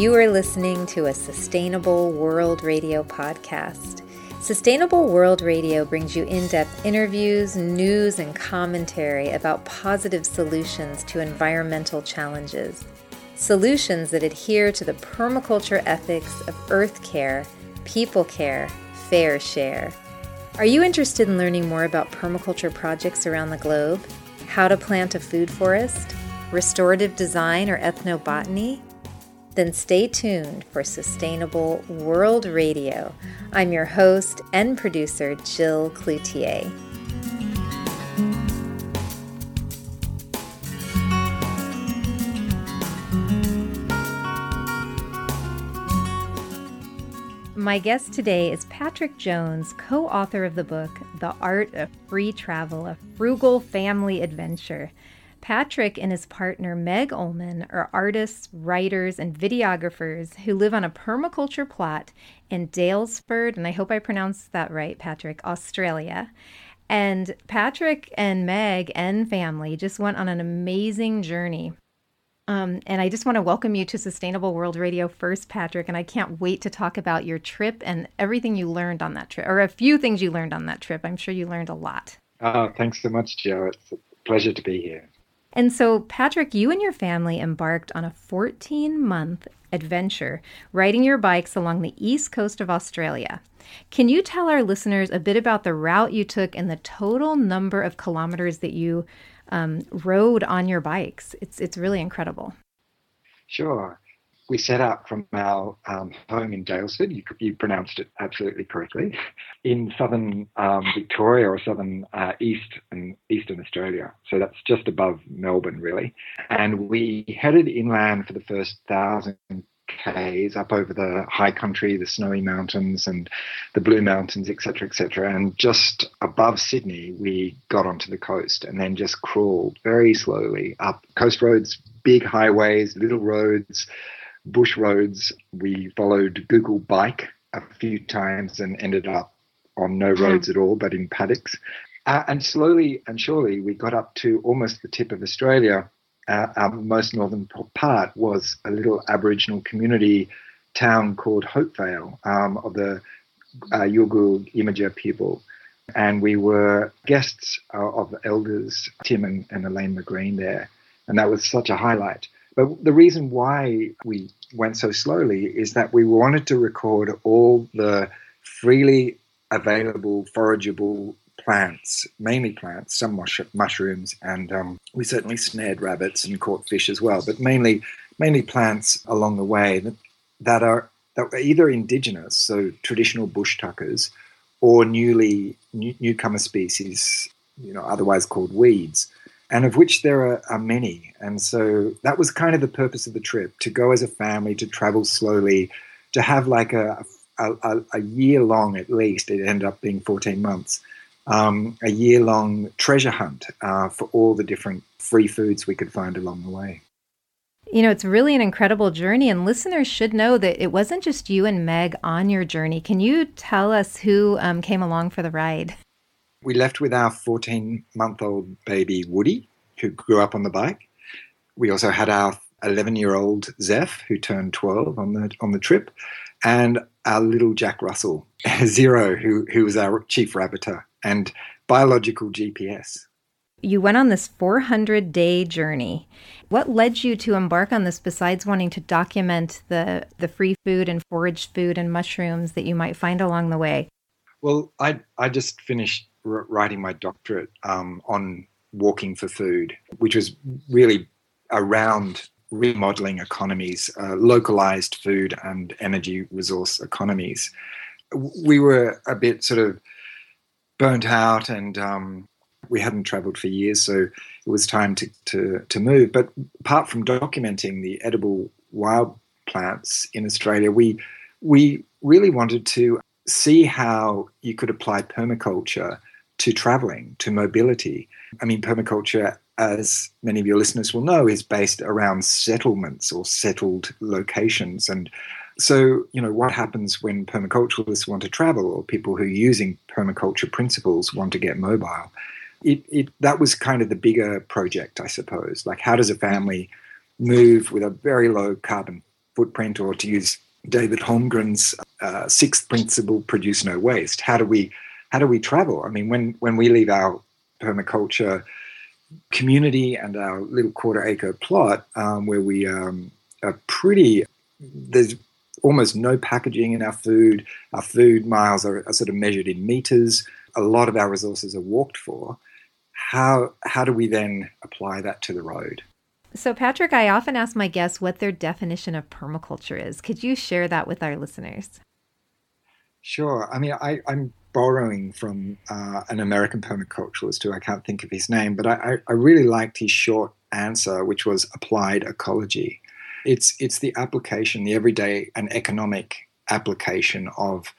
You are listening to a Sustainable World Radio podcast. Sustainable World Radio brings you in depth interviews, news, and commentary about positive solutions to environmental challenges. Solutions that adhere to the permaculture ethics of earth care, people care, fair share. Are you interested in learning more about permaculture projects around the globe? How to plant a food forest? Restorative design or ethnobotany? Then stay tuned for Sustainable World Radio. I'm your host and producer, Jill Cloutier. My guest today is Patrick Jones, co author of the book, The Art of Free Travel A Frugal Family Adventure. Patrick and his partner Meg Ulman are artists, writers, and videographers who live on a permaculture plot in Daylesford, and I hope I pronounced that right, Patrick, Australia. And Patrick and Meg and family just went on an amazing journey. Um, and I just want to welcome you to Sustainable World Radio first, Patrick. And I can't wait to talk about your trip and everything you learned on that trip, or a few things you learned on that trip. I'm sure you learned a lot. Oh, thanks so much, Joe. It's a pleasure to be here. And so, Patrick, you and your family embarked on a 14 month adventure riding your bikes along the east coast of Australia. Can you tell our listeners a bit about the route you took and the total number of kilometers that you um, rode on your bikes? It's, it's really incredible. Sure we set out from our um, home in Daylesford, you, you, pronounced it absolutely correctly, in southern um, Victoria or southern uh, east and eastern Australia. So that's just above Melbourne, really. And we headed inland for the first thousand k's up over the high country, the snowy mountains and the blue mountains, etc., etc. And just above Sydney, we got onto the coast and then just crawled very slowly up coast roads, big highways, little roads bush roads. We followed Google Bike a few times and ended up on no hmm. roads at all, but in paddocks. Uh, and slowly and surely, we got up to almost the tip of Australia. Uh, our most northern part was a little Aboriginal community town called Hopevale um, of the uh, Yolgu Yimithirr people. And we were guests uh, of elders Tim and, and Elaine McGreen there. And that was such a highlight. But the reason why we went so slowly is that we wanted to record all the freely available forageable plants, mainly plants, some mush- mushrooms, and um, we certainly snared rabbits and caught fish as well, but mainly mainly plants along the way that, that are that are either indigenous, so traditional bush tuckers, or newly new, newcomer species, you know, otherwise called weeds and of which there are, are, many. And so that was kind of the purpose of the trip to go as a family, to travel slowly, to have like a, a, a year long at least, it ended up being 14 months, um, a year long treasure hunt uh, for all the different free foods we could find along the way. You know, it's really an incredible journey, and listeners should know that it wasn't just you and Meg on your journey. Can you tell us who um, came along for the ride? We left with our 14 month old baby Woody, who grew up on the bike. We also had our 11 year old Zeph, who turned 12 on the, on the trip, and our little Jack Russell, Zero, who, who was our chief rabbiter and biological GPS. You went on this 400 day journey. What led you to embark on this besides wanting to document the, the free food and foraged food and mushrooms that you might find along the way? Well, I, I just finished writing my doctorate um, on walking for food, which was really around remodeling economies, uh, localized food and energy resource economies. We were a bit sort of burnt out and um, we hadn't traveled for years, so it was time to, to, to move. But apart from documenting the edible wild plants in Australia, we, we really wanted to see how you could apply permaculture to traveling, to mobility. I mean, permaculture, as many of your listeners will know, is based around settlements or settled locations. And so, you know, what happens when permaculturalists want to travel or people who are using permaculture principles want to get mobile? It, it, that was kind of the bigger project, I suppose. Like, how does a family move with a very low carbon footprint, or to use David Holmgren's uh, sixth principle, produce no waste. How do we how do we travel? I mean, when when we leave our permaculture community and our little quarter acre plot, um, where we um, are pretty there's almost no packaging in our food. Our food miles are, are, sort of measured in meters. A lot of our resources are walked for. How how do we then apply that to the road? So, Patrick, I often ask my guests what their definition of permaculture is. Could you share that with our listeners? Sure. I mean, I, am borrowing from uh, an American permaculturalist who I can't think of his name, but I, I really liked his short answer, which was applied ecology. It's it's the application, the everyday and economic application of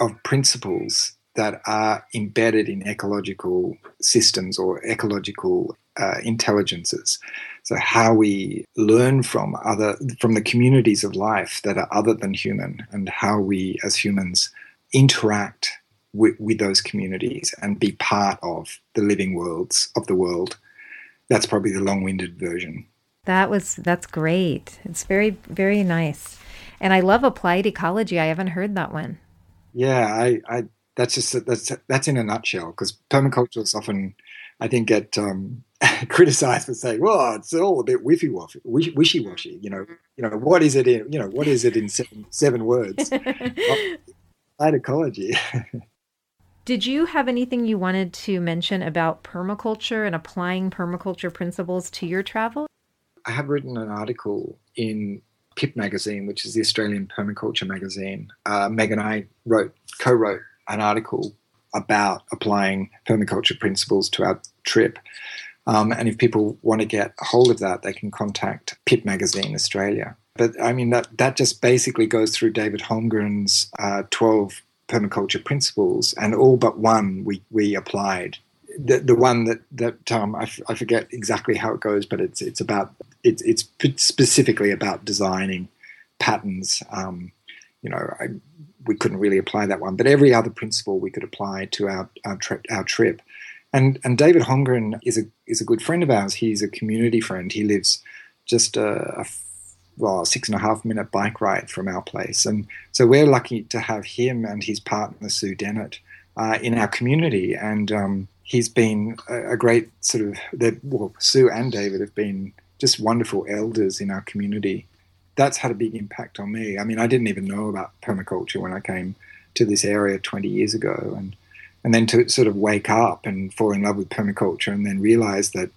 of principles that are embedded in ecological systems or ecological uh, intelligences. So how we learn from other from the communities of life that are other than human, and how we as humans interact with, with those communities and be part of the living worlds of the world. That's probably the long-winded version. That was that's great. It's very very nice, and I love applied ecology. I haven't heard that one. Yeah, I, I that's just that's that's in a nutshell because permaculturists often, I think, get um, criticized for saying, "Well, it's all a bit wishy washy, wishy washy." You know, you know what is it in you know what is it in seven, seven words? ecology. Did you have anything you wanted to mention about permaculture and applying permaculture principles to your travel? I have written an article in PIP magazine, which is the Australian permaculture magazine. Uh, Meg and I wrote, co-wrote an article about applying permaculture principles to our trip. Um, and if people want to get a hold of that, they can contact PIP Magazine Australia. But I mean, that, that just basically goes through David Holmgren's uh, 12 permaculture principles, and all but one we, we applied the, the one that that um, I, f- I forget exactly how it goes, but it's it's about it's it's specifically about designing patterns. Um, you know, I, we couldn't really apply that one, but every other principle we could apply to our our, tri- our trip. And and David Holmgren is a is a good friend of ours. He's a community friend. He lives just a, a well, six and a half minute bike ride from our place. And so we're lucky to have him and his partner, Sue Dennett, uh, in our community. And um, he's been a, a great sort of. Well, Sue and David have been just wonderful elders in our community. That's had a big impact on me. I mean, I didn't even know about permaculture when I came to this area 20 years ago, and and then to sort of wake up and fall in love with permaculture, and then realize that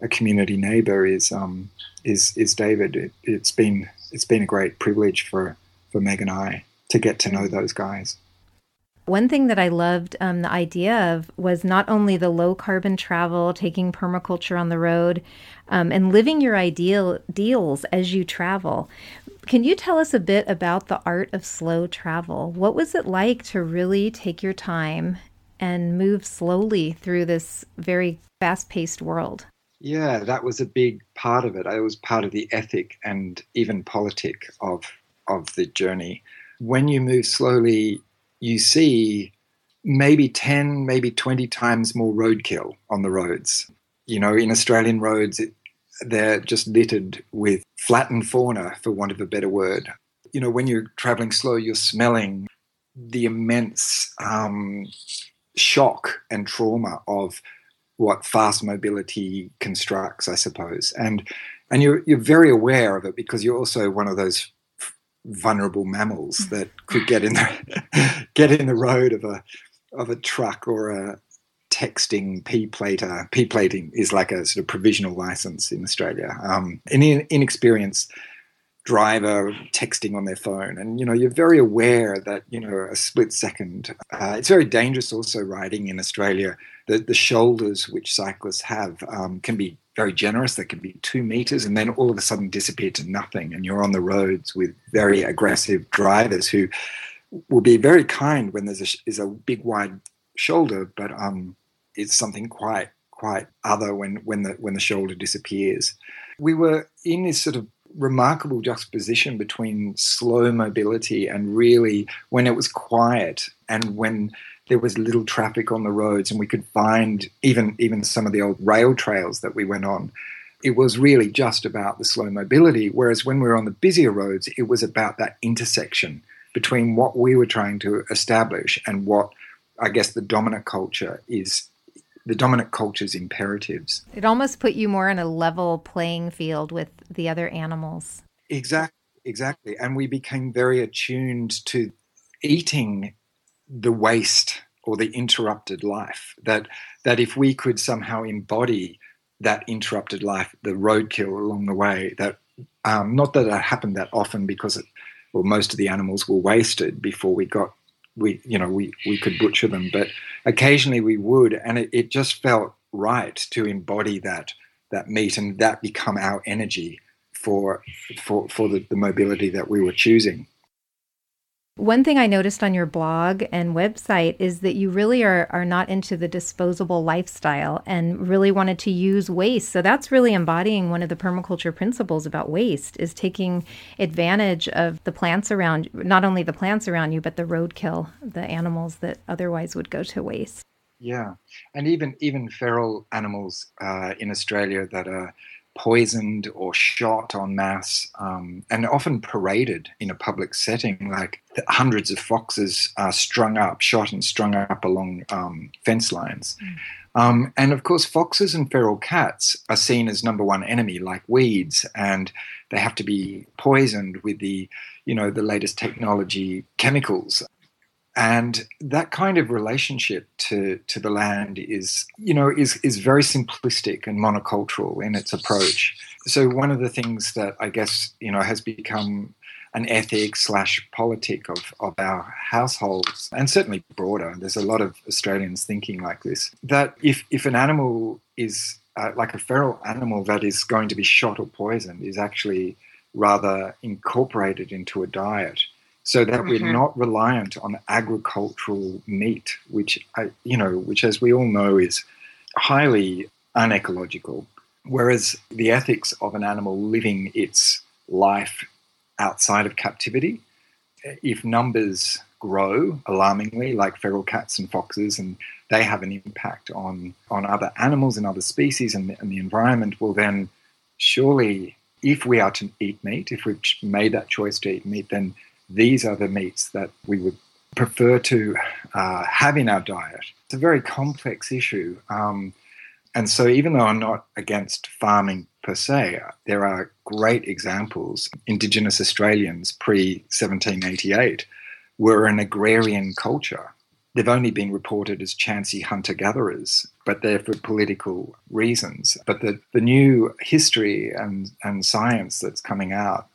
a community neighbor is um, is is David. It, it's been it's been a great privilege for for Meg and I to get to know those guys. One thing that I loved um, the idea of was not only the low carbon travel, taking permaculture on the road, um, and living your ideal deals as you travel. Can you tell us a bit about the art of slow travel? What was it like to really take your time and move slowly through this very fast paced world? Yeah, that was a big part of it. It was part of the ethic and even politic of of the journey. When you move slowly, you see maybe 10, maybe 20 times more roadkill on the roads. You know, in Australian roads, it, they're just littered with flattened fauna, for want of a better word. You know, when you're traveling slow, you're smelling the immense um, shock and trauma of what fast mobility constructs, I suppose. And and you're you're very aware of it because you're also one of those vulnerable mammals mm. that could get in the get in the road of a of a truck or a texting P plater. P plating is like a sort of provisional license in Australia. Um, an inexperienced driver texting on their phone, and you know you're very aware that you know a split second. Uh, it's very dangerous also riding in Australia. The the shoulders which cyclists have um, can be very generous. They can be two meters and then all of a sudden disappear to nothing. And you're on the roads with very aggressive drivers who will be very kind when there's a, is a big wide shoulder, but um, it's something quite quite other when when the when the shoulder disappears. We were in this sort of remarkable juxtaposition between slow mobility and really when it was quiet and when there was little traffic on the roads, and we could find even even some of the old rail trails that we went on. it was really just about the slow mobility. Whereas when we were on the busier roads, it was about that intersection between what we were trying to establish and what I guess the dominant culture is the dominant culture's imperatives. It almost put you more on a level playing field with the other animals. Exactly, exactly. And we became very attuned to eating the waste or the interrupted life. That that if we could somehow embody that interrupted life, the roadkill along the way, that um, not that it happened that often because it, well, most of the animals were wasted before we got we you know we we could butcher them, but occasionally we would, and it, it just felt right to embody that that meat and that become our energy for for for the, the mobility that we were choosing. One thing I noticed on your blog and website is that you really are, are not into the disposable lifestyle and really wanted to use waste. So that's really embodying one of the permaculture principles about waste is taking advantage of the plants around not only the plants around you, but the roadkill, the animals that otherwise would go to waste. Yeah. And even even feral animals uh, in Australia that are poisoned or shot en masse um, and often paraded in a public setting, like hundreds of foxes are strung up, shot and strung up along um, fence lines. Mm. Um, and of course, foxes and feral cats are seen as number one enemy, like weeds, and they have to be poisoned with the, you know, the latest technology chemicals and that kind of relationship to, to the land is you know is is very simplistic and monocultural in its approach. So one of the things that i guess you know has become an ethic slash politic of, of our households and certainly broader there's a lot of australians thinking like this that if if an animal is uh, like a feral animal that is going to be shot or poisoned is actually rather incorporated into a diet so that mm-hmm. we're not reliant on agricultural meat, which I, you know, which as we all know is highly unecological. Whereas the ethics of an animal living its life outside of captivity, if numbers grow alarmingly, like feral cats and foxes, and they have an impact on on other animals and other species and, and the environment, well then surely if we are to eat meat, if we've made that choice to eat meat, then these are the meats that we would prefer to uh, have in our diet. It's a very complex issue. Um, and so, even though I'm not against farming per se, there are great examples. Indigenous Australians pre 1788 were an agrarian culture. They've only been reported as chancy hunter gatherers, but they're for political reasons. But the, the new history and, and science that's coming out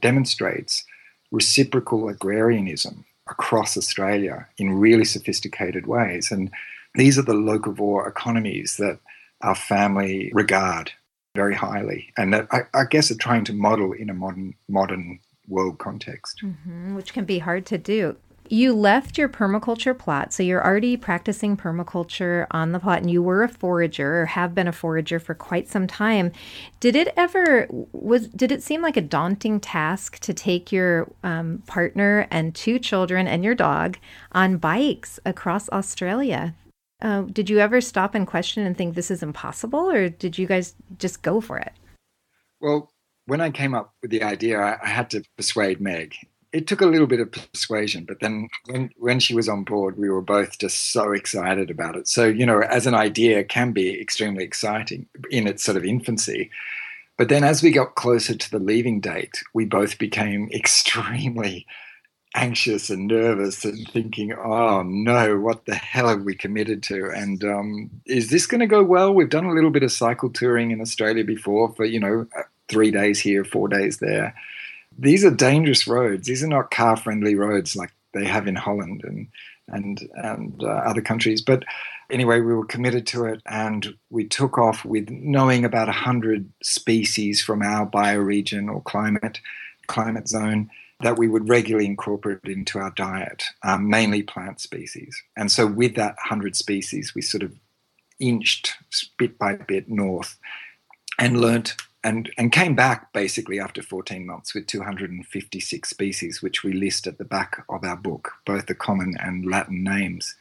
demonstrates reciprocal agrarianism across Australia in really sophisticated ways. And these are the locavore economies that our family regard very highly, and that I, I guess are trying to model in a modern modern world context, mm-hmm, which can be hard to do you left your permaculture plot, so you're already practicing permaculture on the plot, and you were a forager or have been a forager for quite some time. Did it ever was did it seem like a daunting task to take your um, partner and two children and your dog on bikes across Australia? Uh, did you ever stop and question and think this is impossible, or did you guys just go for it? Well, when I came up with the idea, I, I had to persuade Meg, it took a little bit of persuasion, but then when, when she was on board, we were both just so excited about it. So, you know, as an idea can be extremely exciting in its sort of infancy. But then as we got closer to the leaving date, we both became extremely anxious and nervous and thinking, oh no, what the hell have we committed to? And um, is this going to go well? We've done a little bit of cycle touring in Australia before for, you know, three days here, four days there these are dangerous roads. These are not car friendly roads like they have in Holland and and and uh, other countries. But anyway, we were committed to it, and we took off with knowing about hundred species from our bioregion or climate climate zone that we would regularly incorporate into our diet, um, mainly plant species. And so, with that hundred species, we sort of inched bit by bit north and learnt and and came back basically after 14 months with 256 species, which we list at the back of our book, both the common and Latin names.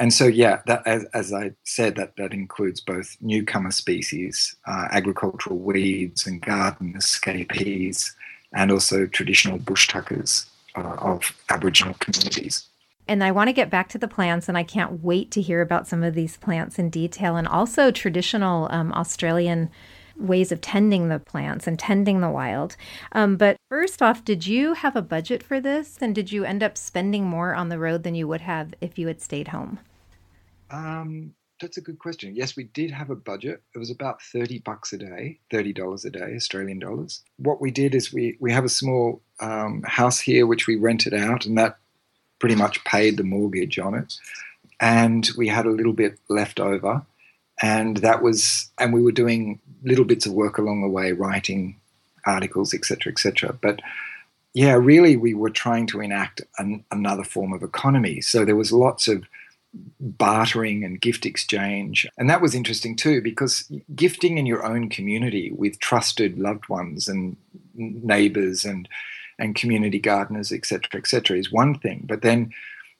and so, yeah, that, as, as, I said, that, that includes both newcomer species, uh, agricultural weeds and garden escapees, and also traditional bush tuckers uh, of Aboriginal communities. And I want to get back to the plants, and I can't wait to hear about some of these plants in detail and also traditional um, Australian ways of tending the plants and tending the wild. Um, but first off, did you have a budget for this? And did you end up spending more on the road than you would have if you had stayed home? Um, that's a good question. Yes, we did have a budget. It was about 30 bucks a day, $30 a day, Australian dollars. What we did is we, we have a small um, house here which we rented out, and that pretty much paid the mortgage on it. And we had a little bit left over. And that was, and we were doing little bits of work along the way, writing articles, etc., etc. But yeah, really, we were trying to enact an, another form of economy. So there was lots of bartering and gift exchange. And that was interesting too, because gifting in your own community with trusted loved ones and neighbors and and community gardeners, etc., etc., is one thing. But then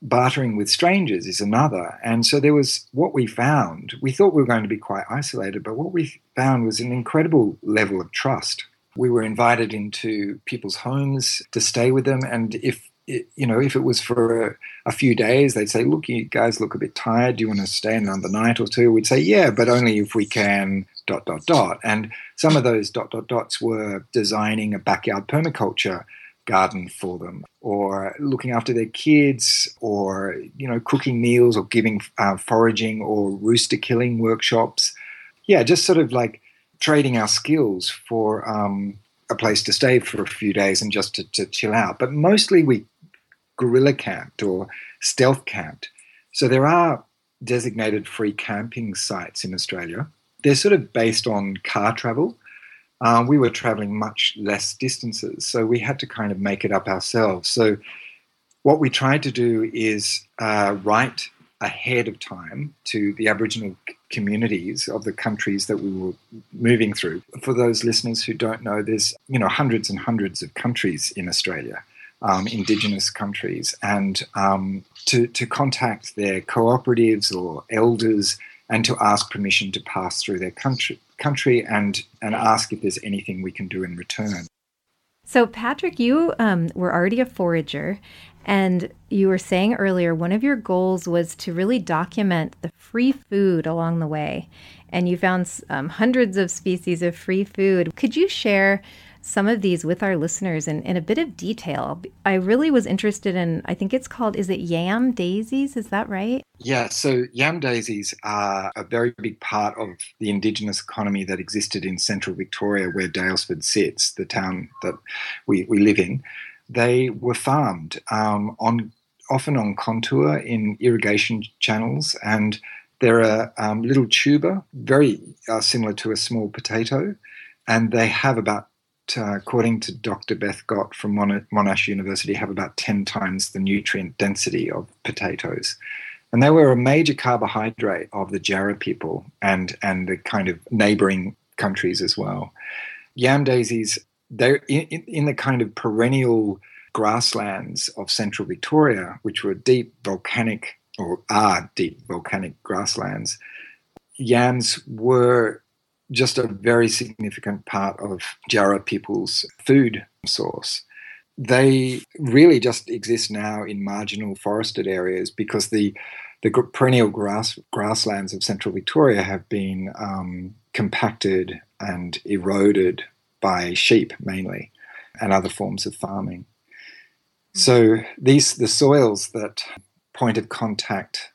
bartering with strangers is another. And so there was what we found. We thought we were going to be quite isolated, but what we found was an incredible level of trust. We were invited into people's homes to stay with them, and if you know, if it was for a, few days, they'd say, "Look, you guys look a bit tired. Do you want to stay another night or two? We'd say, "Yeah, but only if we can." Dot dot dot. And some of those dot dot dots were designing a backyard permaculture garden for them, or looking after their kids, or you know, cooking meals, or giving uh, foraging or rooster killing workshops. Yeah, just sort of like trading our skills for um, a place to stay for a few days and just to, to chill out. But mostly we guerrilla camped or stealth camped. So there are designated free camping sites in Australia. They're sort of based on car travel. Um, we were traveling much less distances, so we had to kind of make it up ourselves. So what we tried to do is uh, write ahead of time to the Aboriginal communities of the countries that we were moving through. For those listeners who don't know, there's you know hundreds and hundreds of countries in Australia um, indigenous countries and um, to, to contact their cooperatives or elders and to ask permission to pass through their country, country and, and ask if there's anything we can do in return. So, Patrick, you um, were already a forager, and you were saying earlier one of your goals was to really document the free food along the way. And you found um, hundreds of species of free food. Could you share some of these with our listeners in, in a bit of detail. I really was interested in, I think it's called, is it yam daisies? Is that right? Yeah, so yam daisies are a very big part of the Indigenous economy that existed in central Victoria, where Daylesford sits, the town that we, we live in. They were farmed um, on often on contour in irrigation channels and they're a um, little tuber, very uh, similar to a small potato, and they have about uh, according to Dr. Beth Gott from Monash University, have about 10 times the nutrient density of potatoes. And they were a major carbohydrate of the Jarrah people and, and the kind of neighboring countries as well. Yam daisies, they're in, in the kind of perennial grasslands of central Victoria, which were deep volcanic or are deep volcanic grasslands. Yams were just a very significant part of Jarrah people's food source. They really just exist now in marginal forested areas because the the perennial grass grasslands of central Victoria have been um, compacted and eroded by sheep mainly, and other forms of farming. So these the soils that point of contact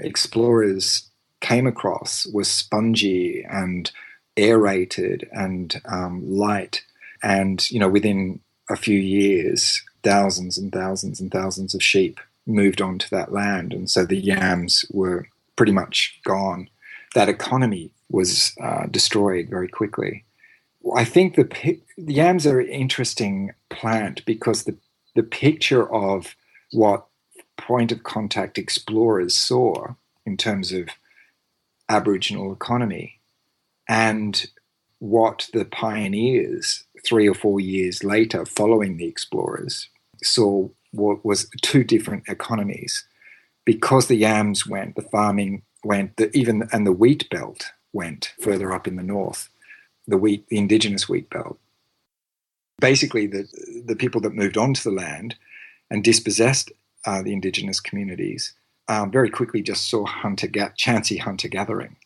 explorers came across were spongy and aerated and um, light. And, you know, within a few years, thousands and thousands and thousands of sheep moved onto that land. And so the yams were pretty much gone. That economy was uh, destroyed very quickly. I think the, the yams are an interesting plant because the, the picture of what point of contact explorers saw in terms of Aboriginal economy and what the pioneers, three or four years later, following the explorers, saw what was two different economies. because the yams went, the farming went, the, even and the wheat belt went further up in the north, the wheat, the indigenous wheat belt. Basically, the the people that moved onto the land and dispossessed uh, the indigenous communities um, very quickly just saw hunter ga- chancy hunter gathering.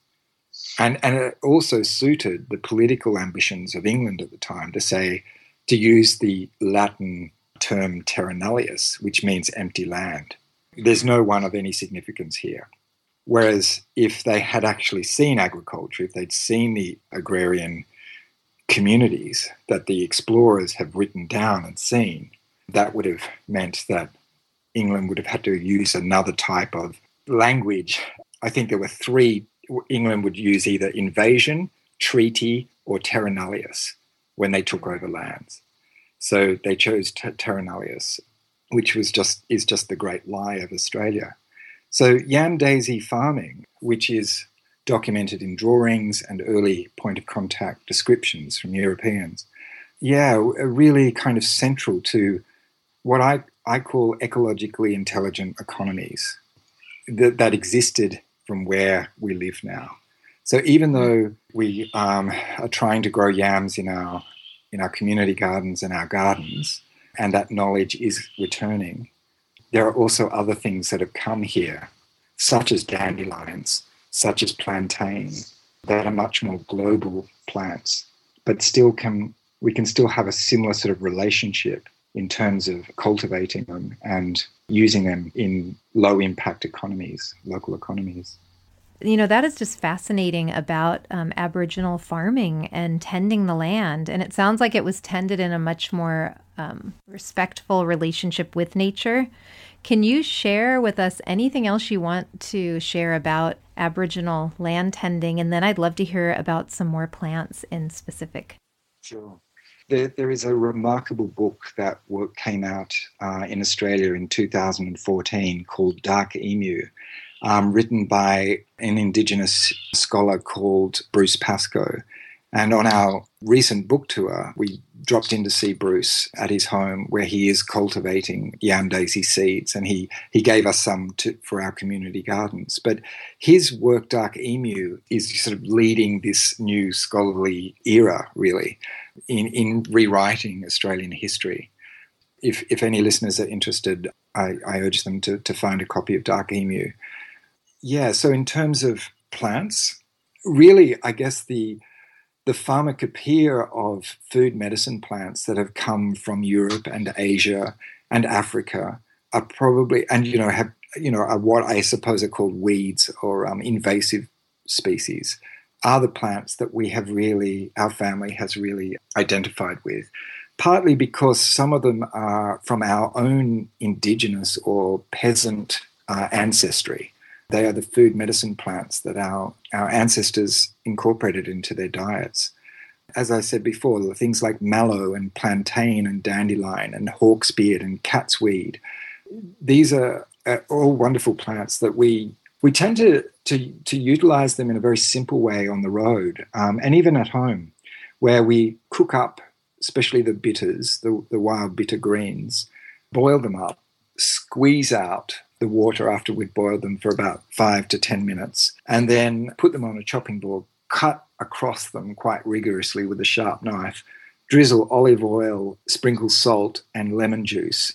And, and it also suited the political ambitions of England at the time to say, to use the Latin term terra nullius, which means empty land. There's no one of any significance here. Whereas if they had actually seen agriculture, if they'd seen the agrarian communities that the explorers have written down and seen, that would have meant that England would have had to use another type of language. I think there were three. England would use either invasion, treaty, or terra nullius when they took over lands. So they chose terra nullius, which was just is just the great lie of Australia. So yam daisy farming, which is documented in drawings and early point of contact descriptions from Europeans, yeah, really kind of central to what I, I call ecologically intelligent economies that, that existed from where we live now. So even though we um, are trying to grow yams in our in our community gardens and our gardens, and that knowledge is returning, there are also other things that have come here, such as dandelions, such as plantain, that are much more global plants, but still can we can still have a similar sort of relationship in terms of cultivating them and using them in low impact economies, local economies. You know, that is just fascinating about um, Aboriginal farming and tending the land. And it sounds like it was tended in a much more um, respectful relationship with nature. Can you share with us anything else you want to share about Aboriginal land tending? And then I'd love to hear about some more plants in specific. Sure there, there is a remarkable book that came out uh, in Australia in 2014 called Dark Emu, um, written by an Indigenous scholar called Bruce Pascoe. And on our recent book tour, we dropped in to see Bruce at his home where he is cultivating yam daisy seeds and he, he gave us some to, for our community gardens. But his work, Dark Emu, is sort of leading this new scholarly era, really, in, in rewriting Australian history. If, if any listeners are interested, I, I urge them to, to find a copy of Dark Emu. Yeah, so in terms of plants, really, I guess the the pharmacopoeia of food medicine plants that have come from Europe and Asia and Africa are probably, and you know, have you know, are what I suppose are called weeds or um, invasive species, are the plants that we have really, our family has really identified with. Partly because some of them are from our own indigenous or peasant uh, ancestry. They are the food medicine plants that our, our ancestors incorporated into their diets. As I said before, things like mallow and plantain and dandelion and hawksbeard and catsweed, these are, are all wonderful plants that we we tend to, to, to utilize them in a very simple way on the road um, and even at home, where we cook up, especially the bitters, the, the wild bitter greens, boil them up, squeeze out the water after we'd boiled them for about five to 10 minutes, and then put them on a chopping board, cut across them quite rigorously with a sharp knife, drizzle olive oil, sprinkle salt, and lemon juice.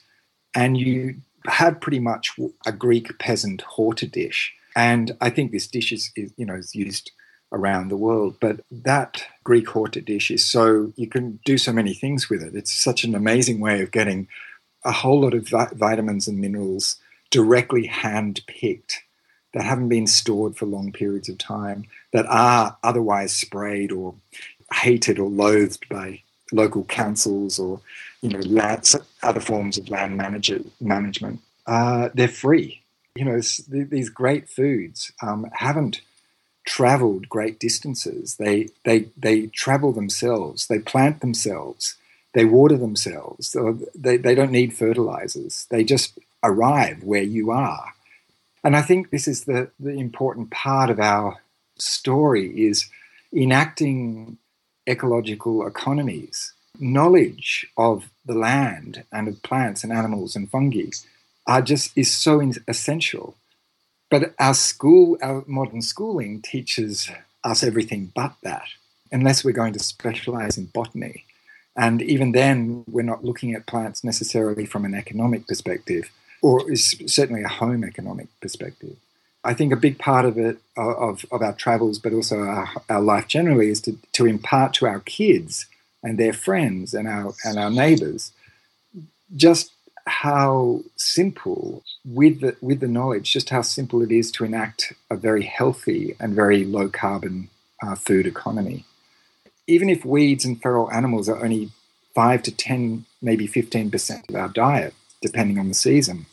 And you have pretty much a Greek peasant horta dish. And I think this dish is, is, you know, is used around the world. But that Greek horta dish is so, you can do so many things with it. It's such an amazing way of getting a whole lot of vi- vitamins and minerals directly hand picked that haven't been stored for long periods of time, that are otherwise sprayed or hated or loathed by local councils or you know other forms of land manager, management. Uh, they're free. You know, these great foods um, haven't traveled great distances. They they they travel themselves. They plant themselves. They water themselves. They, they don't need fertilizers. They just arrive where you are. And I think this is the, the important part of our story is enacting ecological economies. Knowledge of the land and of plants and animals and fungi are just is so essential. But our school, our modern schooling teaches us everything but that, unless we're going to specialize in botany. And even then, we're not looking at plants necessarily from an economic perspective, or is certainly a home economic perspective. I think a big part of it, of, of our travels, but also our, our life generally, is to, to impart to our kids and their friends and our, and our neighbors just how simple, with the, with the knowledge, just how simple it is to enact a very healthy and very low carbon uh, food economy. Even if weeds and feral animals are only 5 to 10, maybe 15% of our diet, depending on the season,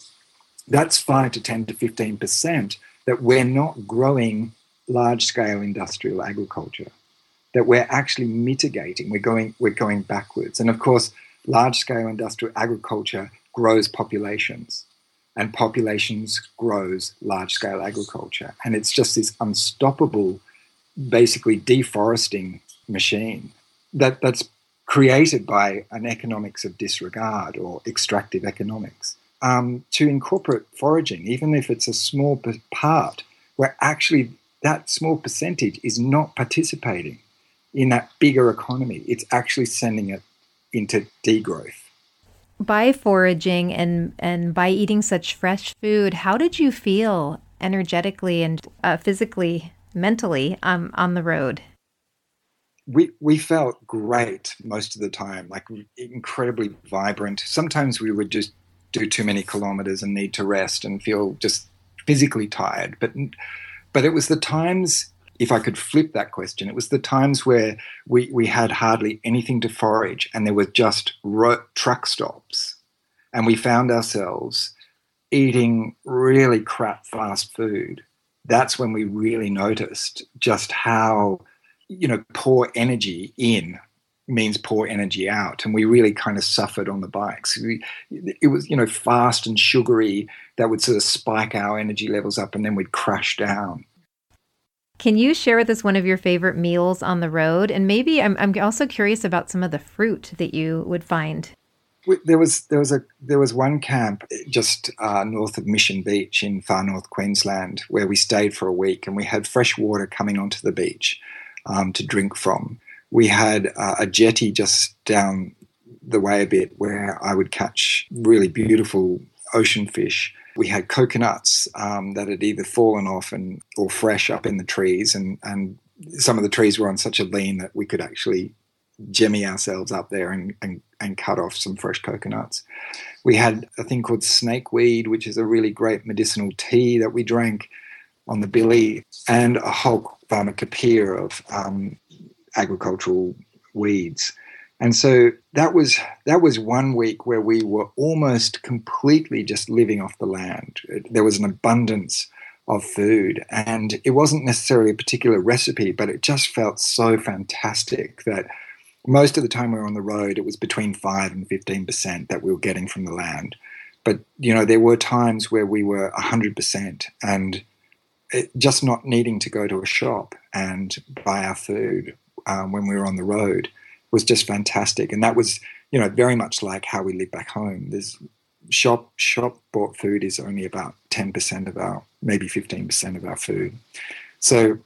that's 5 to 10 to 15% that we're not growing large scale industrial agriculture, that we're actually mitigating, we're going, we're going backwards. And of course, large scale industrial agriculture grows populations and populations grows large scale agriculture. And it's just this unstoppable, basically deforesting machine that, that's created by an economics of disregard or extractive economics um, to incorporate foraging, even if it's a small part, where actually that small percentage is not participating in that bigger economy. It's actually sending it into degrowth. By foraging and, and by eating such fresh food, how did you feel energetically and uh, physically, mentally um, on the road? we we felt great most of the time, like incredibly vibrant. Sometimes we would just do too many kilometers and need to rest and feel just physically tired. But but it was the times, if I could flip that question, it was the times where we, we had hardly anything to forage and there were just ro- truck stops. And we found ourselves eating really crap fast food. That's when we really noticed just how, you know, poor energy in means poor energy out. And we really kind of suffered on the bikes. We, it was, you know, fast and sugary that would sort of spike our energy levels up and then we'd crash down. Can you share with us one of your favorite meals on the road? And maybe I'm, I'm also curious about some of the fruit that you would find. There was there was a there was one camp just uh, north of Mission Beach in far north Queensland where we stayed for a week and we had fresh water coming onto the beach um, to drink from we had uh, a jetty just down the way a bit where I would catch really beautiful ocean fish. We had coconuts um, that had either fallen off and or fresh up in the trees, and and some of the trees were on such a lean that we could actually jemmy ourselves up there and, and, and cut off some fresh coconuts. We had a thing called snakeweed, which is a really great medicinal tea that we drank on the billy, and a whole pharmacopoeia of um, agricultural weeds. And so that was that was one week where we were almost completely just living off the land. There was an abundance of food, and it wasn't necessarily a particular recipe, but it just felt so fantastic that most of the time we were on the road, it was between five and fifteen percent that we were getting from the land. But you know, there were times where we were hundred percent, and it, just not needing to go to a shop and buy our food um, when we were on the road was just fantastic, and that was you know very much like how we live back home. There's shop shop bought food is only about ten percent of our maybe fifteen percent of our food. So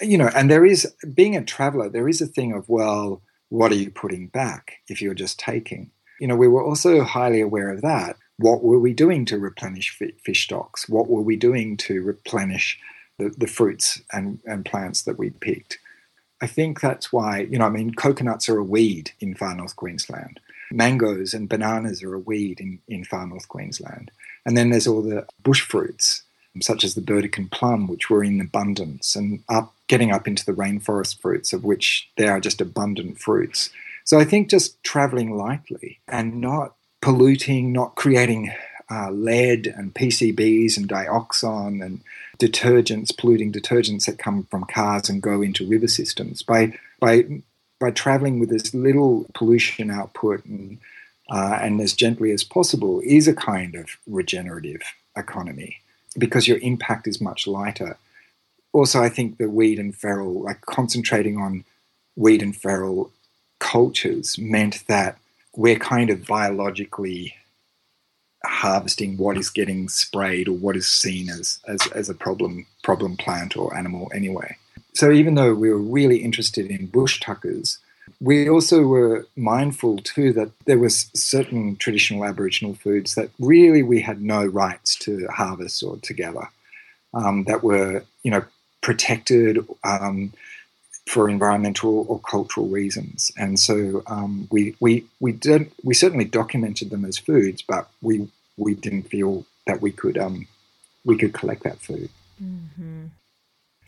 you know, and there is being a traveler, there is a thing of well, what are you putting back if you're just taking? You know, we were also highly aware of that. What were we doing to replenish fish stocks? What were we doing to replenish the, the fruits and, and plants that we picked? I think that's why, you know, I mean, coconuts are a weed in far north Queensland. Mangoes and bananas are a weed in, in far north Queensland. And then there's all the bush fruits, such as the Burdekin plum, which were in abundance, and up getting up into the rainforest fruits, of which there are just abundant fruits. So I think just traveling lightly and not polluting, not creating uh, lead and PCBs and dioxin and detergents, polluting detergents that come from cars and go into river systems. By by by traveling with as little pollution output and uh, and as gently as possible is a kind of regenerative economy because your impact is much lighter. Also, I think the weed and feral, like concentrating on weed and feral cultures, meant that we're kind of biologically harvesting what is getting sprayed or what is seen as, as, as a problem problem plant or animal anyway. So even though we were really interested in bush tuckers, we also were mindful too that there was certain traditional Aboriginal foods that really we had no rights to harvest or to gather, um, that were you know protected um, for environmental or cultural reasons, and so um, we we we did we certainly documented them as foods, but we we didn't feel that we could um, we could collect that food. Mm-hmm.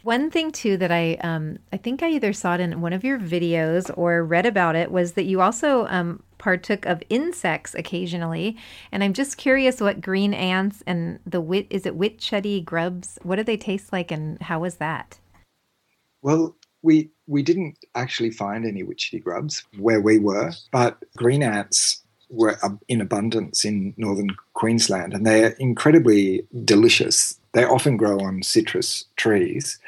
One thing too that I um, I think I either saw it in one of your videos or read about it was that you also um, partook of insects occasionally, and I'm just curious what green ants and the wit is it witchetty grubs? What do they taste like, and how was that? Well, we we didn't actually find any witchetty grubs where we were, but green ants were in abundance in northern Queensland, and they're incredibly delicious. They often grow on citrus trees,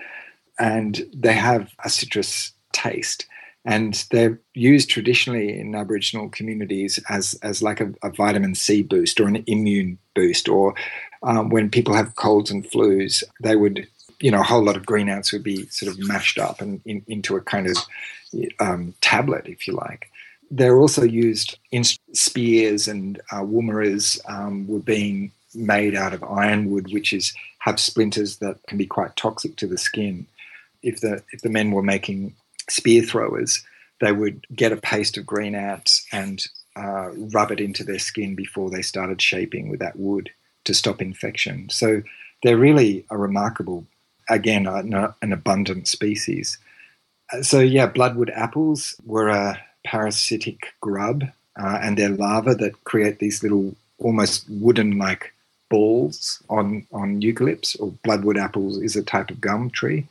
and they have a citrus taste. And they're used traditionally in Aboriginal communities as, as like a, a vitamin C boost or an immune boost, or um, when people have colds and flus, they would, you know, a whole lot of green ants would be sort of mashed up and in, into a kind of um, tablet, if you like they're also used in spears and uh, woomeras um, were being made out of ironwood, which is have splinters that can be quite toxic to the skin. If the if the men were making spear throwers, they would get a paste of green ants and uh, rub it into their skin before they started shaping with that wood to stop infection. So they're really a remarkable, again, an abundant species. So yeah, bloodwood apples were a parasitic grub uh, and their larvae that create these little almost wooden like balls on, on eucalypts or bloodwood apples is a type of gum tree.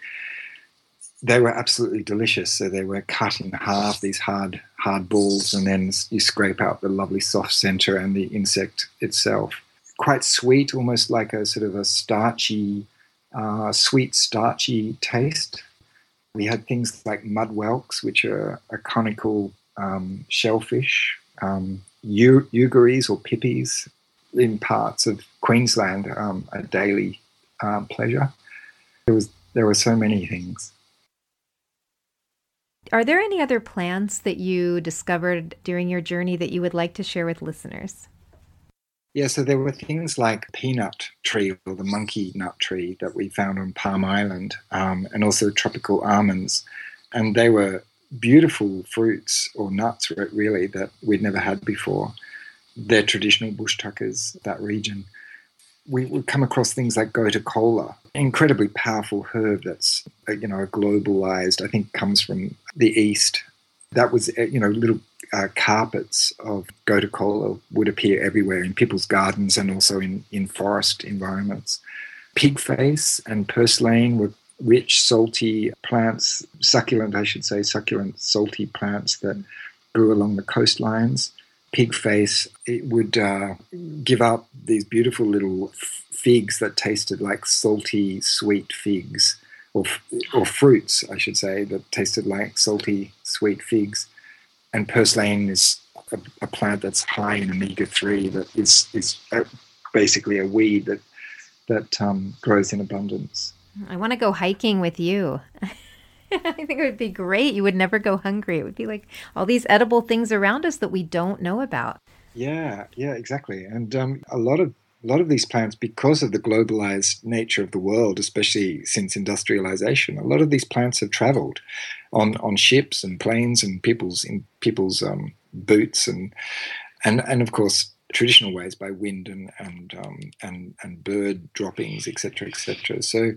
They were absolutely delicious. So they were cut in half, these hard, hard balls, and then you scrape out the lovely soft center and the insect itself. Quite sweet, almost like a sort of a starchy, uh, sweet, starchy taste. We had things like mud whelks, which are a conical um, shellfish, um, eugaries or pippies in parts of Queensland um, a daily um, pleasure. There was there were so many things. Are there any other plants that you discovered during your journey that you would like to share with listeners? Yeah, so there were things like peanut tree or the monkey nut tree that we found on Palm Island, um, and also tropical almonds, and they were beautiful fruits or nuts, really, that we'd never had before. They're traditional bush tuckers, that region. We would come across things like gotu kola, incredibly powerful herb that's, uh, you know, globalized, I think comes from the East. That was, uh, you know, little uh, carpets of gotu kola would appear everywhere in people's gardens and also in, in forest environments. Pig face and purslane were rich, salty plants, succulent, I should say, succulent, salty plants that grew along the coastlines. Pig face, it would uh, give up these beautiful little figs that tasted like salty, sweet figs, or, or fruits, I should say, that tasted like salty, sweet figs. And purslane is a, a plant that's high in omega 3 that is, is a, basically a weed that, that um, grows in abundance. I want to go hiking with you. I think it would be great. You would never go hungry. It would be like all these edible things around us that we don't know about. Yeah, yeah, exactly. And um, a lot of a lot of these plants, because of the globalized nature of the world, especially since industrialization, a lot of these plants have traveled on on ships and planes and people's in people's um, boots and and and of course traditional ways by wind and and um, and and bird droppings, etc., etc. So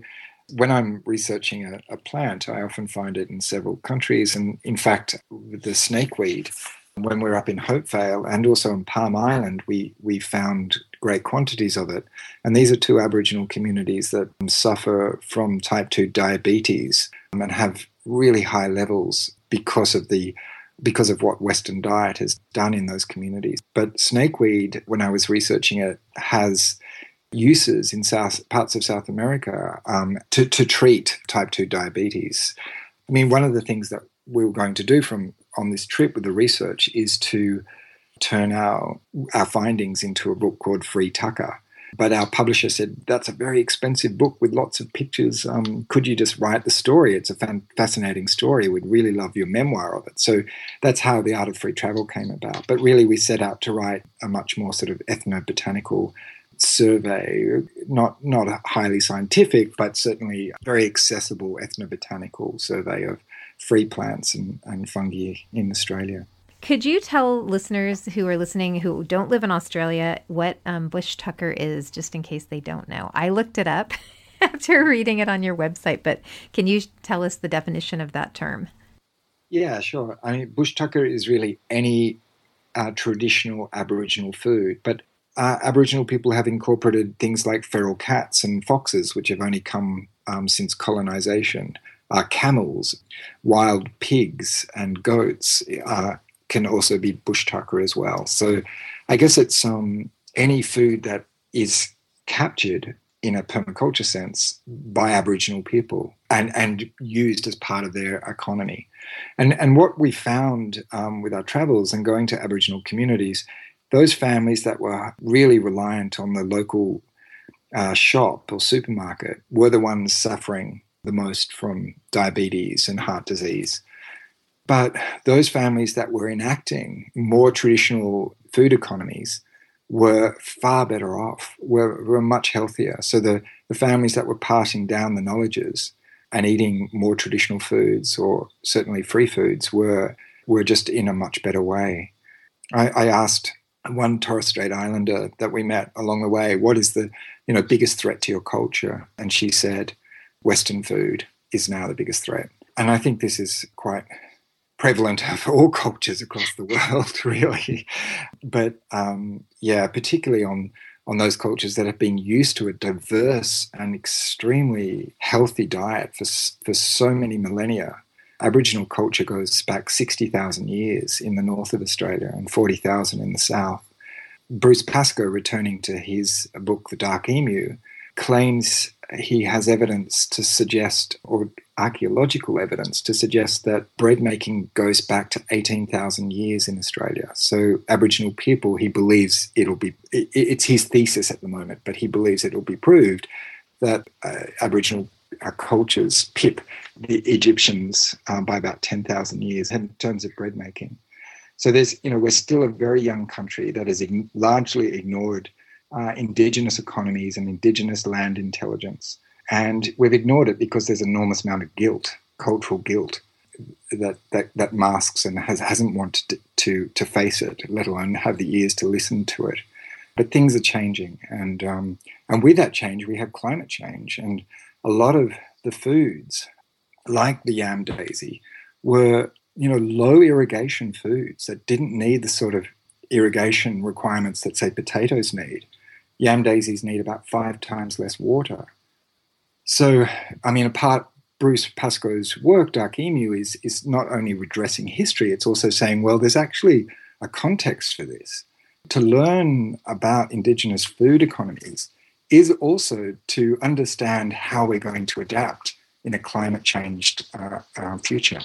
when I'm researching a, a, plant, I often find it in several countries. And in fact, with the snakeweed, when we're up in Hopevale and also in Palm Island, we, we found great quantities of it. And these are two Aboriginal communities that suffer from type 2 diabetes and have really high levels because of the because of what Western diet has done in those communities. But snakeweed, when I was researching it, has uses in South parts of South America um, to, to treat type 2 diabetes. I mean, one of the things that we were going to do from on this trip with the research is to turn our our findings into a book called Free Tucker. But our publisher said, That's a very expensive book with lots of pictures. Um, could you just write the story? It's a fan- fascinating story. We'd really love your memoir of it. So that's how The Art of Free Travel came about. But really, we set out to write a much more sort of ethnobotanical survey, not, not highly scientific, but certainly very accessible ethnobotanical survey of free plants and, and fungi in Australia. Could you tell listeners who are listening who don't live in Australia what um, bush tucker is, just in case they don't know? I looked it up after reading it on your website, but can you tell us the definition of that term? Yeah, sure. I mean, bush tucker is really any uh, traditional Aboriginal food, but uh, Aboriginal people have incorporated things like feral cats and foxes, which have only come um, since colonization. Uh, camels, wild pigs, and goats uh, can also be bush tucker as well. So I guess it's um, any food that is captured in a permaculture sense by Aboriginal people and, and used as part of their economy. And, and what we found um, with our travels and going to Aboriginal communities, those families that were really reliant on the local uh, shop or supermarket were the ones suffering the most from diabetes and heart disease. But those families that were enacting more traditional food economies were far better off, were, were much healthier. So the, the families that were passing down the knowledges and eating more traditional foods or certainly free foods were, were just in a much better way. I, I asked one Torres Strait Islander that we met along the way, what is the you know biggest threat to your culture? And she said, Western food is now the biggest threat. And I think this is quite prevalent of all cultures across the world, really. But um, yeah, particularly on on those cultures that have been used to a diverse and extremely healthy diet for for so many millennia. Aboriginal culture goes back 60,000 years in the north of Australia and 40,000 in the south. Bruce Pascoe, returning to his book, The Dark Emu, claims he has evidence to suggest, or archaeological evidence to suggest that bread making goes back to 18,000 years in Australia. So, Aboriginal people, he believes it'll be, it's his thesis at the moment, but he believes it'll be proved that uh, Aboriginal uh, cultures pip the Egyptians uh, by about 10,000 years in terms of bread making. So, there's, you know, we're still a very young country that has largely ignored uh, indigenous economies and indigenous land intelligence. And we've ignored it because there's an enormous amount of guilt, cultural guilt, that, that, that masks and has, hasn't wanted to, to, to face it, let alone have the ears to listen to it. But things are changing. And, um, and with that change, we have climate change. And a lot of the foods, like the yam daisy, were you know low irrigation foods that didn't need the sort of irrigation requirements that say potatoes need yam daisies need about five times less water. So, I mean, apart Bruce Pascoe's work, Dark Emu, is, is not only redressing history, it's also saying, well, there's actually a context for this. To learn about Indigenous food economies is also to understand how we're going to adapt in a climate changed uh, future.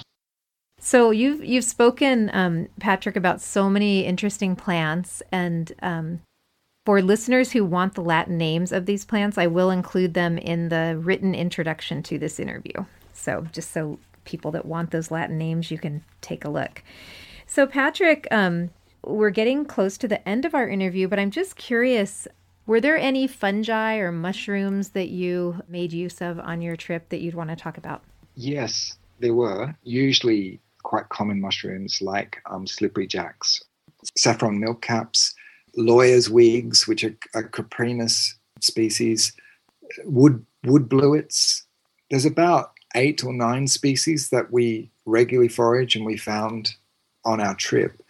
So you've you've spoken, um, Patrick, about so many interesting plants, and um, for listeners who want the Latin names of these plants, I will include them in the written introduction to this interview. So, just so people that want those Latin names, you can take a look. So, Patrick, um, we're getting close to the end of our interview, but I'm just curious were there any fungi or mushrooms that you made use of on your trip that you'd want to talk about? Yes, there were. Usually quite common mushrooms like um, slippery jacks, saffron milkcaps, lawyer's wigs, which are, a Coprinus species, wood wood blewits. There's about eight or nine species that we regularly forage and we found on our trip.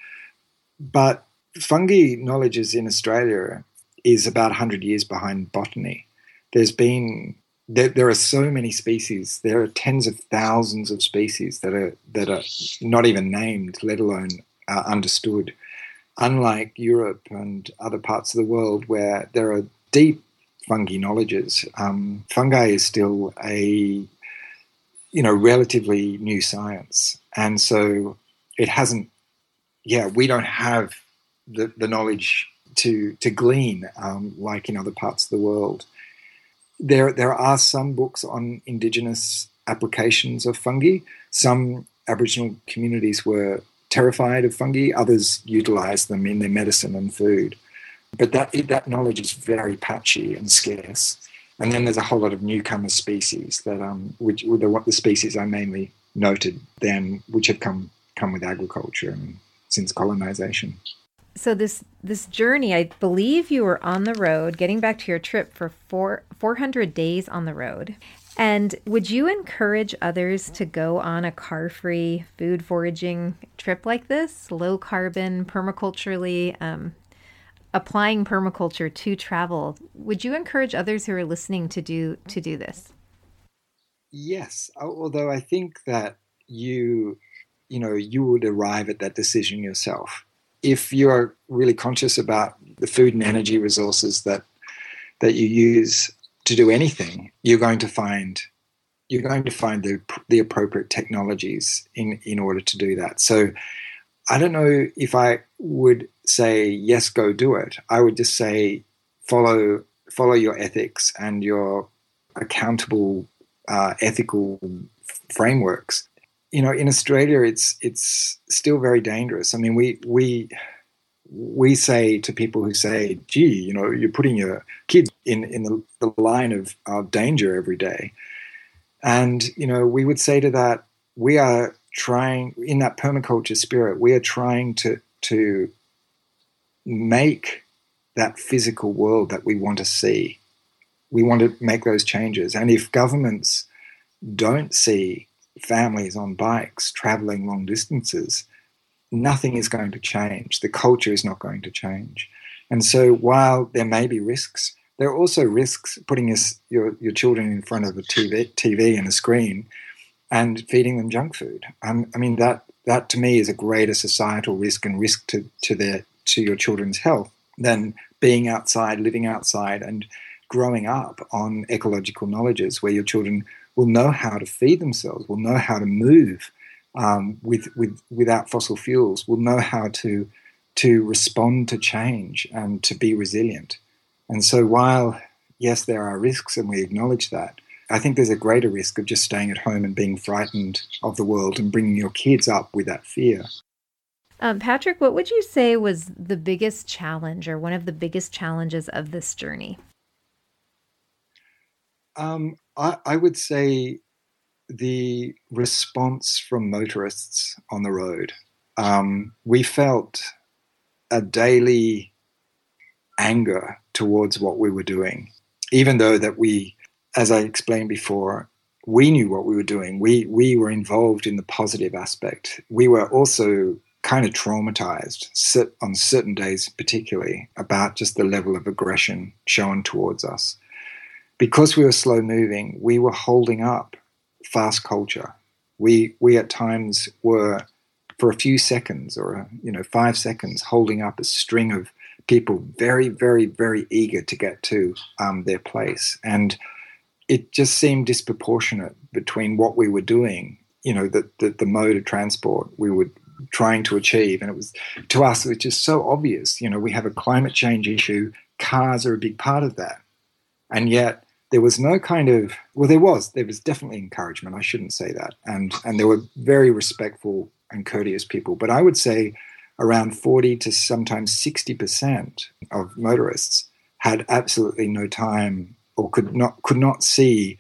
But fungi knowledge is in Australia is about 100 years behind botany. There's been there, there, are so many species. There are tens of thousands of species that are that are not even named, let alone uh, understood unlike Europe and other parts of the world where there are deep fungi knowledges, um, fungi is still a you know relatively new science, and so it hasn't. Yeah, we don't have the, the knowledge to to glean, um, like in other parts of the world. There there are some books on indigenous applications of fungi. Some Aboriginal communities were terrified of fungi. Others utilize them in their medicine and food. But that that knowledge is very patchy and scarce. And then there's a whole lot of newcomer species that um, which the, the species I mainly noted then, which have come come with agriculture and since colonization. So this this journey, I believe you were on the road, getting back to your trip for four four hundred days on the road. And would you encourage others to go on a car free food foraging trip like this, low carbon, permaculturally, um, applying permaculture to travel? Would you encourage others who are listening to do to do this? Yes, although I think that you you know you would arrive at that decision yourself if you're really conscious about the food and energy resources that that you use to do anything you're going to find you're going to find the the appropriate technologies in in order to do that. So i don't know if i would say yes go do it. I would just say follow follow your ethics and your accountable uh, ethical frameworks. You know, in Australia, it's it's still very dangerous. I mean, we we we say to people who say, "Gee, you know, you're putting your kids in in the, the line of, of danger every day," and you know, we would say to that, we are trying in that permaculture spirit, we are trying to to make that physical world that we want to see. We want to make those changes, and if governments don't see families on bikes traveling long distances, nothing is going to change. The culture is not going to change. And so while there may be risks, there are also risks putting your, your children in front of a TV, TV and a screen and feeding them junk food. Um, I mean, that, that to me is a greater societal risk and risk to, to, their, to your children's health than being outside, living outside, and growing up on ecological knowledges where your children will know how to feed themselves, will know how to move um, with, with, without fossil fuels, will know how to, to respond to change and to be resilient. And so, while yes, there are risks and we acknowledge that, I think there's a greater risk of just staying at home and being frightened of the world and bringing your kids up with that fear. Um, Patrick, what would you say was the biggest challenge or one of the biggest challenges of this journey? Um, I, I would say the response from motorists on the road. Um, we felt a daily anger towards what we were doing, even though that we, as I explained before, we knew what we were doing. We we were involved in the positive aspect. We were also kind of traumatized on certain days, particularly about just the level of aggression shown towards us because we were slow moving, we were holding up fast culture. We we at times were for a few seconds or you know five seconds holding up a string of people very very very eager to get to um, their place. And it just seemed disproportionate between what we were doing you know the, the, the mode of transport we were trying to achieve. And it was to us it was just so obvious you know we have a climate change issue cars are a big part of that. And yet there was no kind of well there was there was definitely encouragement i shouldn't say that and and there were very respectful and courteous people but i would say around 40 to sometimes 60% of motorists had absolutely no time or could not could not see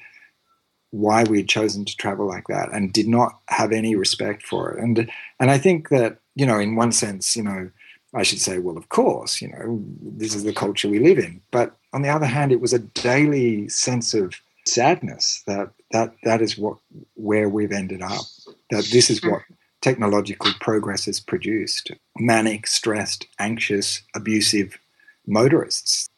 why we had chosen to travel like that and did not have any respect for it. And and i think that you know in one sense you know I should say, well, of course, you know, this is the culture we live in. But on the other hand, it was a daily sense of sadness that that that is what where we've ended up. That this is what technological progress has produced: manic, stressed, anxious, abusive motorists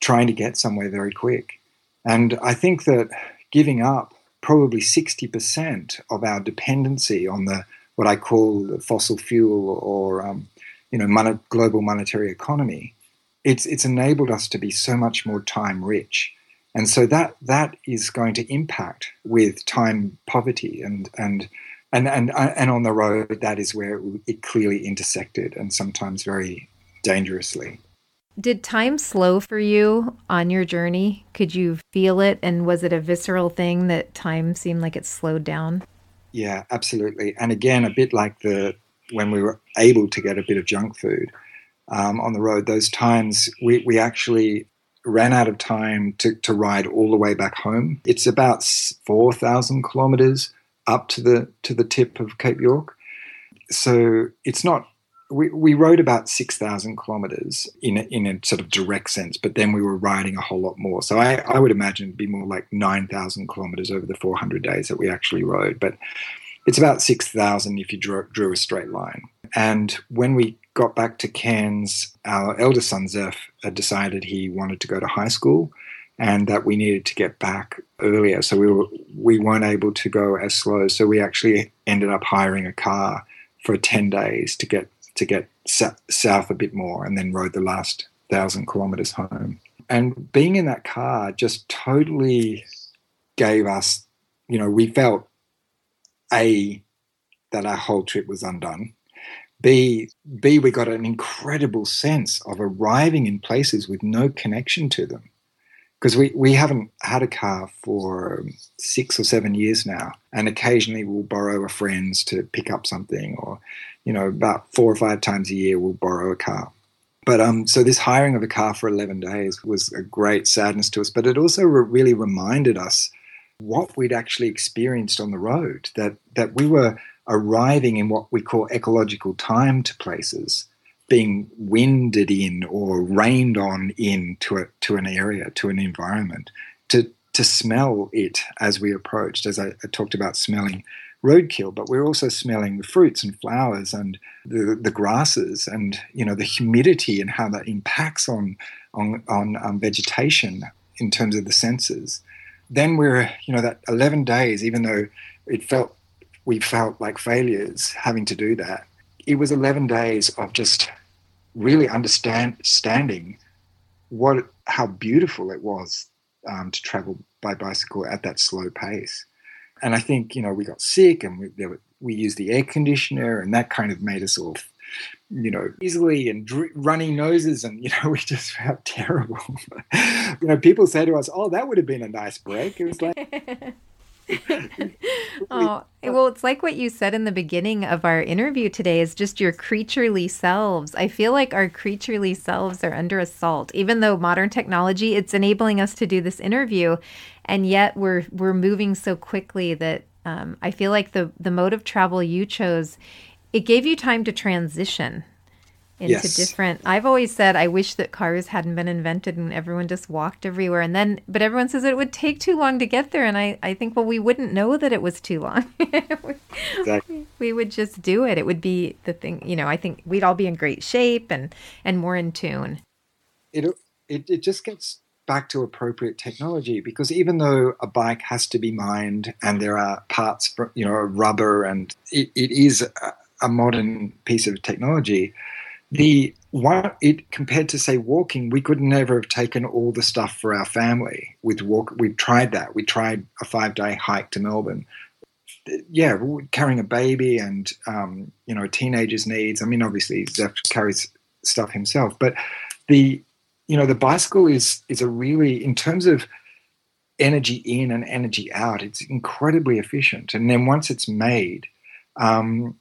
trying to get somewhere very quick. And I think that giving up probably 60% of our dependency on the what I call the fossil fuel or um, you know, mon- global monetary economy, it's it's enabled us to be so much more time rich, and so that that is going to impact with time poverty and and and and uh, and on the road that is where it clearly intersected and sometimes very dangerously. Did time slow for you on your journey? Could you feel it? And was it a visceral thing that time seemed like it slowed down? Yeah, absolutely. And again, a bit like the when we were able to get a bit of junk food um, on the road, those times we, we actually ran out of time to, to ride all the way back home. It's about 4,000 kilometers up to the to the tip of Cape York. So it's not we, we rode about 6,000 kilometers in a, in a sort of direct sense, but then we were riding a whole lot more. So I, I would imagine it'd be more like 9,000 kilometers over the 400 days that we actually rode. But it's about 6,000 if you drew, drew a straight line. And when we got back to Cairns, our eldest son, Zeph, had decided he wanted to go to high school and that we needed to get back earlier. So we, were, we weren't able to go as slow. So we actually ended up hiring a car for 10 days to get to get south a bit more and then rode the last thousand kilometers home. And being in that car just totally gave us, you know, we felt A, that our whole trip was undone. B, B, we got an incredible sense of arriving in places with no connection to them. Because we, we haven't had a car for six or seven years now. And occasionally we'll borrow a friend's to pick up something or you know, about four or five times a year we'll borrow a car. But um, so this hiring of a car for 11 days was a great sadness to us, but it also re- really reminded us what we'd actually experienced on the road, that, that we were arriving in what we call ecological time to places, being winded in or rained on in to, a, to an area, to an environment, to, to smell it as we approached, as I, I talked about smelling roadkill, but we're also smelling the fruits and flowers and the, the grasses and you know the humidity and how that impacts on on on um, vegetation in terms of the senses. Then we're you know that 11 days, even though it felt we felt like failures having to do that, it was 11 days of just really understanding what how beautiful it was um, to travel by bicycle at that slow pace. And I think you know we got sick and we were, we used the air conditioner and that kind of made us all you know easily and dr- runny noses and you know we just felt terrible you know people say to us oh that would have been a nice break it was like oh, well, it's like what you said in the beginning of our interview today is just your creaturely selves. I feel like our creaturely selves are under assault. Even though modern technology it's enabling us to do this interview, and yet we're we're moving so quickly that um, I feel like the the mode of travel you chose it gave you time to transition into yes. different I've always said I wish that cars hadn't been invented and everyone just walked everywhere and then but everyone says it would take too long to get there and I, I think well we wouldn't know that it was too long. exactly. We would just do it. It would be the thing, you know, I think we'd all be in great shape and and more in tune. It it, it just gets back to appropriate technology because even though a bike has to be mined and there are parts, you know, rubber and it, it is a, a modern piece of technology, the one it compared to say walking, we could never have taken all the stuff for our family with walk. We've tried that. We tried a five day hike to Melbourne. Yeah, carrying a baby and um, you know teenagers' needs. I mean, obviously Zeph carries stuff himself, but the you know the bicycle is is a really in terms of energy in and energy out it's incredibly efficient and then once it's made um,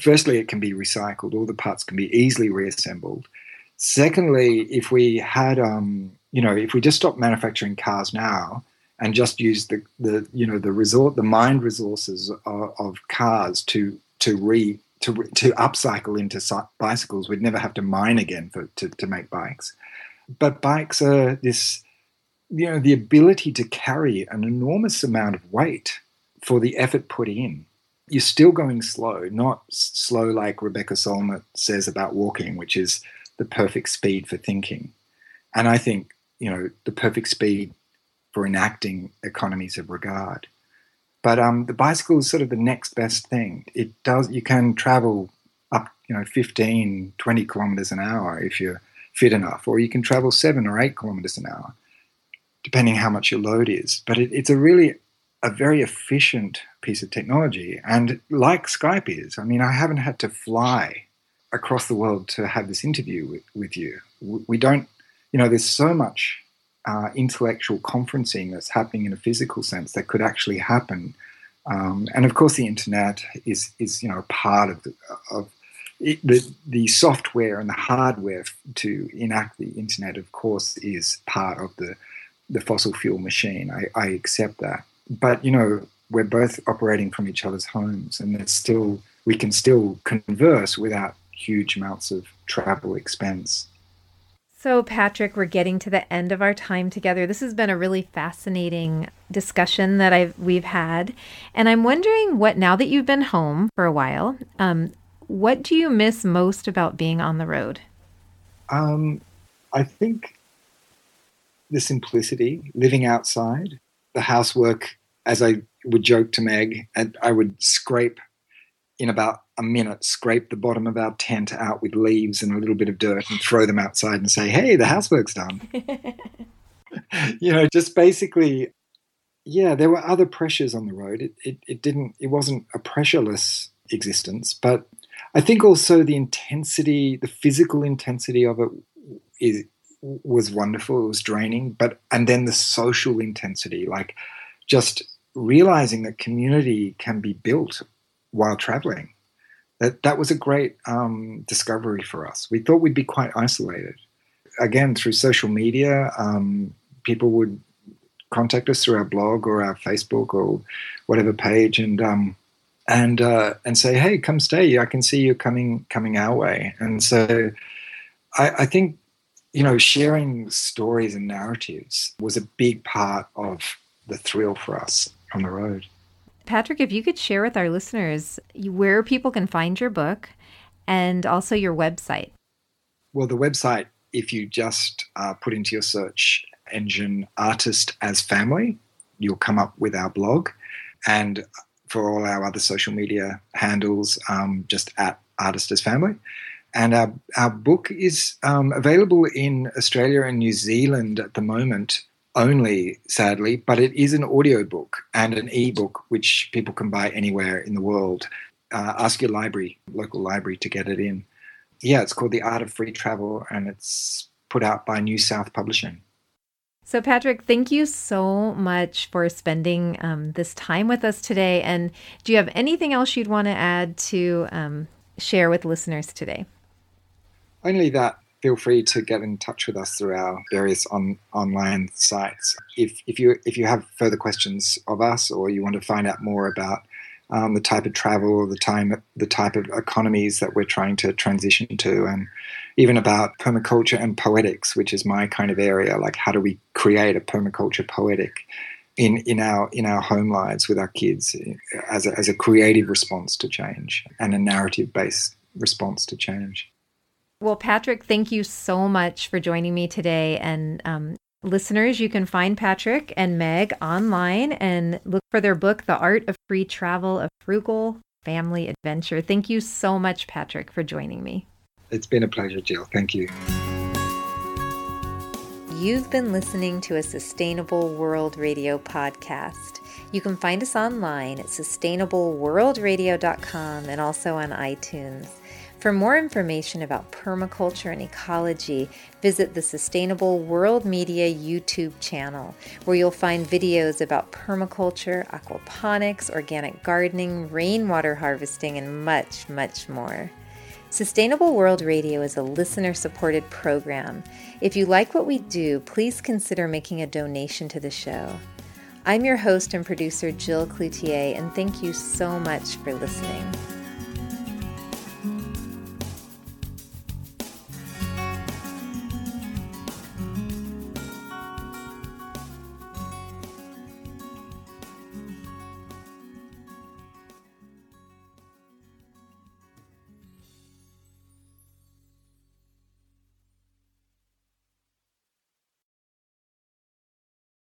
firstly it can be recycled. All the parts can be easily reassembled. Secondly if we had um, you know if we just stopped manufacturing cars now and just use the, the you know the resort the mined resources of, of cars to to re to to upcycle into bicycles we'd never have to mine again for to, to make bikes. But bikes are this, you know, the ability to carry an enormous amount of weight for the effort put in. You're still going slow, not slow like Rebecca Solnit says about walking, which is the perfect speed for thinking. And I think, you know, the perfect speed for enacting economies of regard. But um, the bicycle is sort of the next best thing. It does, you can travel up, you know, 15, 20 kilometers an hour if you're fit enough, or you can travel seven or eight kilometers an hour, depending how much your load is. But it, it's a really a very efficient piece of technology, and like Skype is, I mean, I haven't had to fly across the world to have this interview with, with you. We don't, you know, there's so much uh, intellectual conferencing that's happening in a physical sense that could actually happen. Um, and of course, the internet is, is you know, part of, the, of it, the, the software and the hardware to enact the internet, of course, is part of the, the fossil fuel machine. I, I accept that. But, you know, we're both operating from each other's homes and it's still we can still converse without huge amounts of travel expense. So, Patrick, we're getting to the end of our time together. This has been a really fascinating discussion that I've we've had, and I'm wondering what now that you've been home for a while, um, what do you miss most about being on the road? Um, I think the simplicity, living outside, the housework. As I would joke to Meg, I would scrape in about a minute, scrape the bottom of our tent out with leaves and a little bit of dirt and throw them outside and say, hey, the housework's done. you know, just basically, yeah, there were other pressures on the road. It, it, it didn't, it wasn't a pressureless existence, but I think also the intensity, the physical intensity of it is, was wonderful. It was draining, but, and then the social intensity, like just realizing that community can be built while traveling. That that was a great um, discovery for us. We thought we'd be quite isolated. Again, through social media, um, people would contact us through our blog or our Facebook or whatever page, and um, and uh, and say, "Hey, come stay. I can see you coming coming our way." And so, I, I think you know, sharing stories and narratives was a big part of the thrill for us on the road. Patrick, if you could share with our listeners where people can find your book and also your website. Well, the website, if you just uh, put into your search engine artist as family, you'll come up with our blog. And for all our other social media handles, um, just at artist as family. And our, our book is um, available in Australia and New Zealand at the moment only, sadly, but it is an audiobook and an ebook which people can buy anywhere in the world. Uh, ask your library, local library, to get it in. Yeah, it's called The Art of Free Travel and it's put out by NewSouth Publishing. So, Patrick, thank you so much for spending um, this time with us today. And do you have anything else you'd want to add to um, share with listeners today? Only that feel free to get in touch with us through our various on, online sites. If, if you if you have further questions of us or you want to find out more about um, the type of travel, or the time, the type of economies that we're trying to transition to, and even about permaculture and poetics, which is my kind of area. Like, how do we create a permaculture poetic in in our in our home lives with our kids as a, as a creative response to change and a narrative based response to change. Well, Patrick, thank you so much for joining me today. And um, listeners, you can find Patrick and Meg online and look for their book, The Art of Free Travel, a Frugal Family Adventure. Thank you so much, Patrick, for joining me. It's been a pleasure, Jill. Thank you. You've been listening to a Sustainable World Radio podcast. You can find us online at sustainableworldradio.com and also on iTunes. For more information about permaculture and ecology, visit the Sustainable World Media YouTube channel, where you'll find videos about permaculture, aquaponics, organic gardening, rainwater harvesting, and much, much more. Sustainable World Radio is a listener supported program. If you like what we do, please consider making a donation to the show. I'm your host and producer, Jill Cloutier, and thank you so much for listening.